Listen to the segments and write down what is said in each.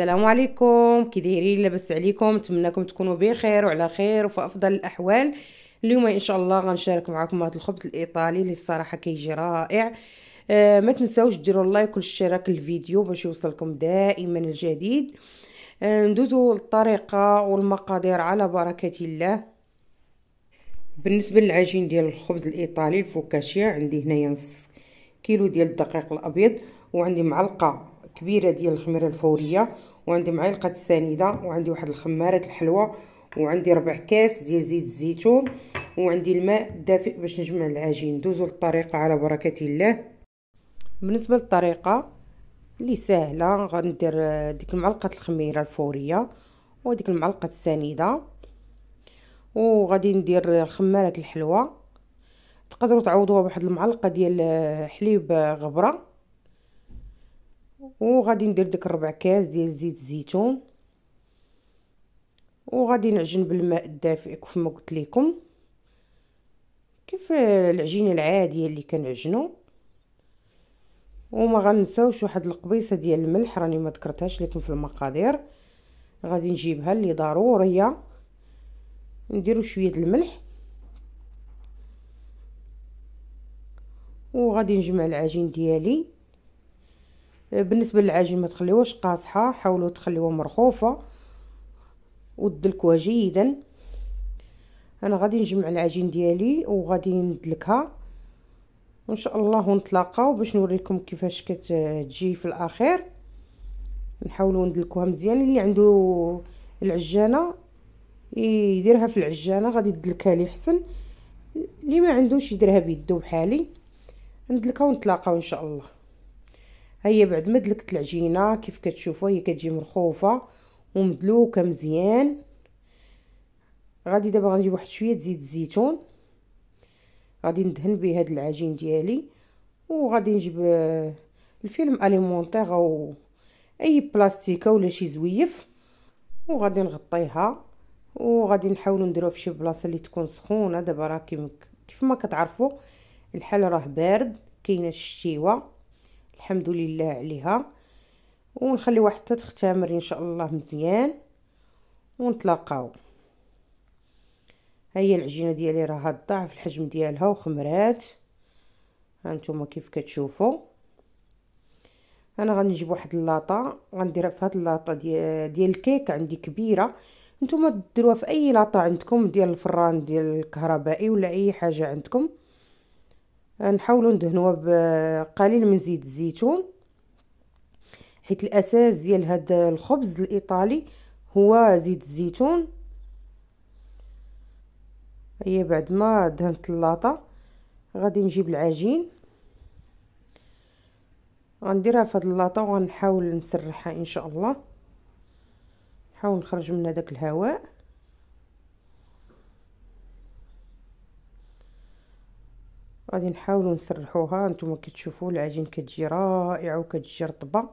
السلام عليكم. كي دايرين لاباس عليكم نتمنىكم تكونوا بخير وعلى خير وفي أفضل الأحوال. اليوم إن شاء الله غنشارك معكم هذا الخبز الإيطالي اللي الصراحة كيجي رائع. آه ما تنساوش ديروا like والاشتراك للفيديو باش يوصلكم دائما الجديد. آه ندوزو الطريقة والمقادير على بركة الله. بالنسبة للعجين ديال الخبز الإيطالي الفوكاشيا عندي هنايا نص كيلو ديال الدقيق الأبيض وعندي معلقة كبيرة ديال الخميرة الفورية وعندي معلقة السنيده وعندي واحد الخماره الحلوى وعندي ربع كاس ديال زيت الزيتون وعندي الماء دافئ باش نجمع العجين. ندوزو للطريقه على بركة الله. بالنسبة للطريقة اللي سهلة غندير ديك المعلقة الخميرة الفورية وديك المعلقة السنيدة وغادي ندير الخماره الحلوى تقدروا تعوضوها بواحد المعلقة ديال حليب غبرة. وغادي ندير داك الربع كاس ديال زيت الزيتون وغادي نعجن بالماء الدافئ كيف ما قلت لكم. كيف العجينه العاديه اللي كنعجنو. وما غنساوش واحد القبيصة ديال الملح راني ما ذكرتهاش لكم في المقادير. غادي نجيبها اللي ضروريه نديرو شوية الملح. وغادي نجمع العجين ديالي. بالنسبة للعجين ما تخليوهاش قاصحة حاولوا تخليوها مرخوفه ودلكوها جيدا. أنا غادي نجمع العجين ديالي وغادي ندلكها وإن شاء الله ونتلاقاو باش نوريكم كيفاش كتجي في الأخير. نحاولوا ندلكوها مزيان. اللي عنده العجانة يديرها في العجانة. غادي يدلكها لي حسن اللي ما عندوش يديرها بيدو بحالي. ندلكها ونتلاقاو إن شاء الله. هيا بعد ما دلكت العجينة كيف كتشوفوا هي كتجي مرخوفه ومدلوكه مزيان غادي دابا غنجيب واحد شوية زيت الزيتون غادي ندهن به هاد العجين ديالي وغادي نجيب الفيلم أليمونتير أو أي بلاستيكة ولا شي زويف. وغادي نغطيها وغادي نحاولوا نديروها في شي بلاصة اللي تكون سخونة. دابا راه كيف ما كتعرفوا الحال راه بارد كاينة الشتيوه الحمد لله عليها. ونخليوها حتى تختمر إن شاء الله مزيان. ونتلاقاو. هي العجينة ديالي راها ضاعف الحجم ديالها وخمرات. هانتوما كيف كتشوفوا. أنا غنجيب واحد اللاطة. غنديرها في هاد اللاطة ديال ديال الكيك عندي كبيرة. نتوما ديروها في أي لاطة عندكم ديال الفران ديال الكهربائي ولا أي حاجة عندكم. نحاولوا ندهنوها بقليل من زيت الزيتون حيت الأساس ديال هذا الخبز الإيطالي هو زيت الزيتون. هي بعد ما دهنت اللاطه غادي نجيب العجين. غنديرها في هاد اللاطه وغنحاول نسرحها إن شاء الله. نحاول نخرج منها داك الهواء. غادي نحاولوا نسرحوها. نتوما كتشوفوا العجين كتجي رائعه وكتجي رطبة.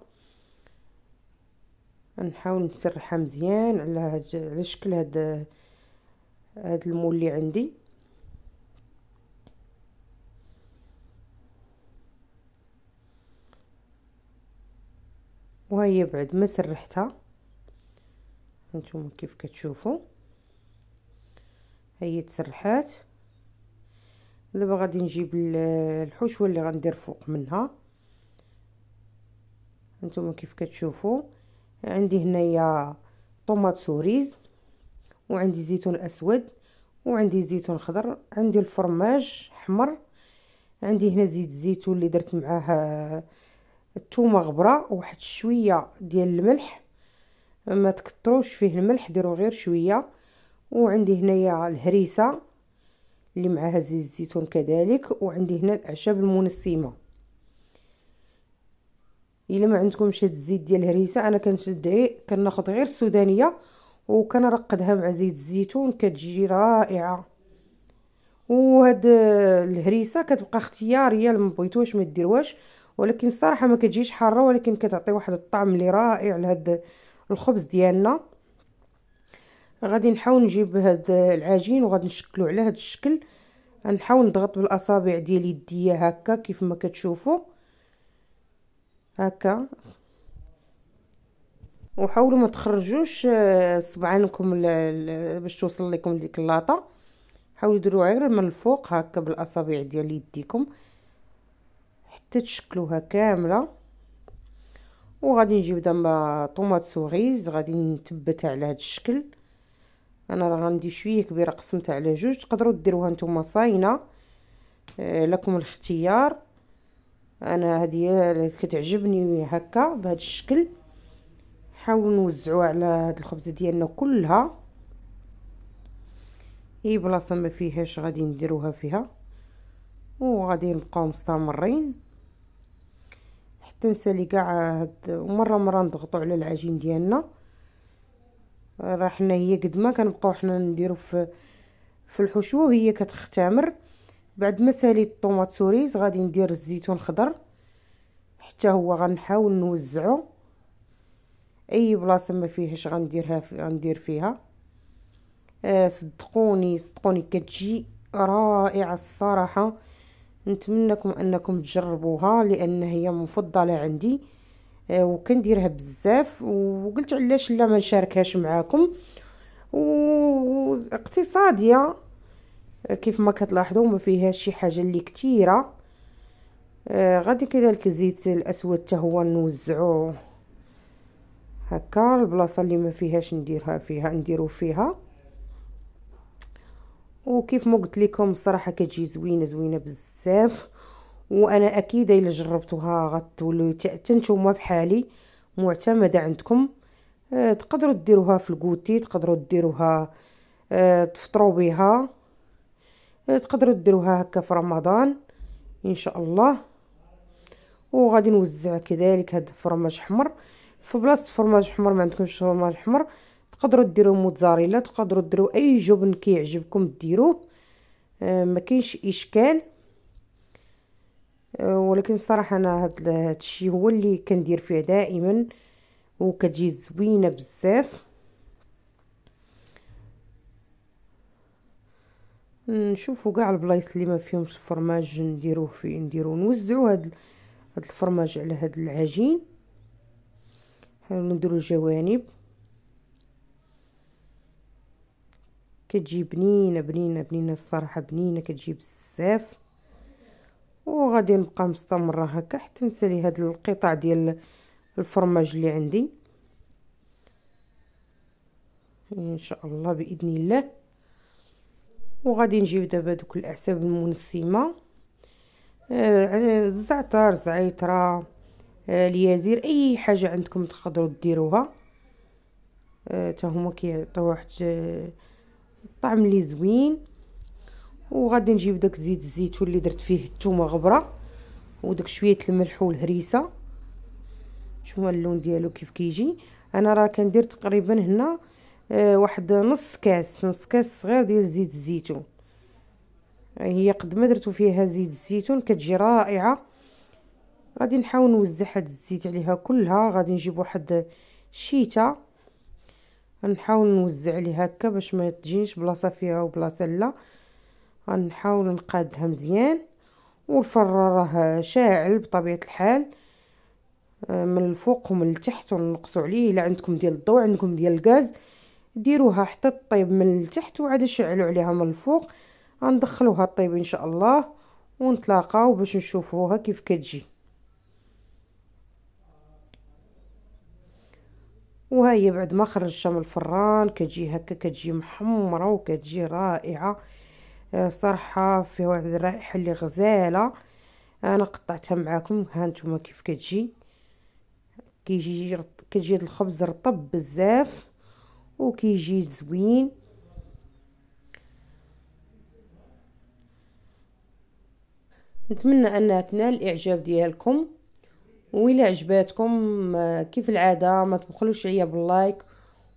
نحاول نسرحها مزيان على هاد على شكل هاد هاد المول اللي عندي. وهي بعد ما سرحتها. هانتوما كيف كتشوفوا هي تسرحات. دابا غادي نجيب الحشوه اللي غندير فوق منها. هانتوما كيف كتشوفوا عندي هنايا طوماط سوريز وعندي زيتون أسود وعندي زيتون خضر عندي الفرماج احمر عندي هنا زيت الزيتون اللي درت معاه الثومه غبرة وواحد شوية ديال الملح. ما تكثروش فيه الملح ديروا غير شوية. وعندي هنايا الهريسة. اللي معاها زيت الزيتون كذلك وعندي هنا الأعشاب المنسمه إلا ما عندكمش هاد الزيت ديال الهريسه أنا كنشدعي كناخذ غير السودانية وكنرقدها مع زيت الزيتون كتجي رائعة. وهاد الهريسة كتبقى اختيارية لما بغيتوش ما ديروهاش. ولكن الصراحة ما كتجيش حارة ولكن كتعطي واحد الطعم اللي رائع لهاد الخبز ديالنا. غادي نحاول نجيب هاد العجين وغادي نشكلو على هاد الشكل. نحاول نضغط بالاصابع ديال يديا هكا كيف ما كتشوفوا هكا. وحاولوا ما تخرجوش آه، صبعانكم باش توصل لكم ديك اللاطة. حاولوا ديروها غير من الفوق هكا بالاصابع ديال يديكم. حتى تشكلوها كاملة. وغادي نجيب دابا طوماط سوغيز غادي نثبتها على هذا الشكل. أنا راه غندي شوية كبيرة قسمتها على جوج تقدروا ديروها نتوما صاينة. آه لكم الاختيار. أنا هذه كتعجبني هكا بهذا الشكل. حاولوا نوزعوها على هاد الخبزة ديالنا كلها. اي بلاصة ما فيهاش غادي نديروها فيها. وغادي نبقاو مستمرين. حتى نسالي كاع هاد ومره مرة نضغطوا على العجين ديالنا. راه حنا هي قد ما كنبقاو حنا نديرو في في الحشوه وهي كتختمر. بعد ما ساليت ال tomates cerises غادي ندير الزيتون خضر. حتى هو غنحاول نوزعو. أي بلاصة ما فيهاش غنديرها في غندير فيها. آه صدقوني صدقوني كتجي رائعة الصراحة. نتمنىكم أنكم تجربوها لأن هي مفضلة عندي. وكنديرها بزاف. وقلت علاش لا ما نشاركهاش معاكم. واقتصادية كيف ما كتلاحظوا ما فيهاش شي حاجة اللي كثيره آه غادي كذلك الزيت الأسود حتى هو نوزعوه هكا. البلاصة اللي ما فيهاش نديرها فيها نديرو فيها. وكيف ما قلت لكم الصراحة كتجي زوينة زوينة بزاف. وأنا أكيد إلا جربتوها غتولوا تنتوما بحالي معتمدة عندكم. أه تقدروا ديروها في الكوتي تقدروا ديروها أه تفطروا بها أه تقدروا ديروها هكا في رمضان إن شاء الله. وغادي نوزع كذلك هاد الفرماج احمر في بلاصة فرماج حمر ما عندكمش فرماج حمر تقدروا ديروا موتزاريلا تقدروا ديروا أي جبن كيعجبكم ديروه. آه ما كاينش إشكال. ولكن الصراحة أنا هاد الشيء هو اللي كندير فيه دائما وكتجي زوينة بزاف. نشوفوا كاع البلايص اللي ما فيهمش الفرماج نديروه فيه نديرو نوزعوا هاد هاد الفرماج على هاد العجين. نحاولو نديرو الجوانب. كتجي بنينه بنينه بنينة الصراحة بنينة كتجي بزاف. وغادي نبقى مستمرة هكا حتى نسالي هاد القطع ديال الفرماج اللي عندي. إن شاء الله بإذن الله. وغادي نجيب دابا دوك الأعشاب المنسمة. آه الزعتر زعيترة آه، اليازير أي حاجة عندكم تقدروا ديروها آه هما كيعطيو واحد الطعم اللي زوين. وغادي نجيب داك زيت الزيتون اللي درت فيه الثومه غبرة وداك شوية الملح والهريسة. شوفوا اللون ديالو كيف كيجي. أنا راه كندير تقريبا هنا آه واحد نص كاس نص كاس صغير ديال زيت الزيتون. هي قد ما درتو فيها زيت الزيتون كتجي رائعة. غادي نحاول نوزع هاد الزيت عليها كلها. غادي نجيب واحد الشيته غنحاول نوزع عليها هكا باش ما تجيش بلاصة فيها وبلاصة لا. غنحاول نقادها مزيان والفران راه شاعل بطبيعة الحال. آه، من الفوق ومن التحت ونقصوا عليه إلا عندكم ديال الضوء عندكم ديال الغاز. ديروها حتى طيب من التحت وعاد شعلوا عليها من الفوق. غندخلوها طيب إن شاء الله ونتلاقاو باش نشوفوها كيف كتجي. وهي بعد ما خرجتها من الفران كتجي هكا كتجي محمرة وكتجي رائعة. صراحة فيها واحد الرائحة اللي غزالة. أنا قطعتها معاكم. ها نتوما كيف كتجي؟ كيجي كتجي الخبز رطب بزاف وكيجي زوين. نتمنى انها تنال الإعجاب ديالكم وإلا عجباتكم آه، كيف العادة ما تبخلوش عليا باللايك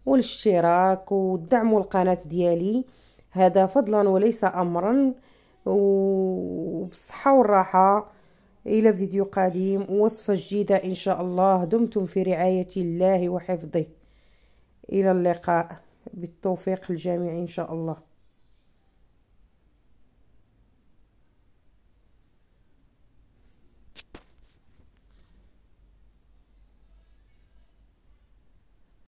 والاشتراك ودعموا القناة ديالي. هذا فضلا وليس أمرا. وبالصحة والراحة إلى فيديو قادم ووصفة جديدة إن شاء الله. دمتم في رعاية الله وحفظه. إلى اللقاء. بالتوفيق الجميع إن شاء الله.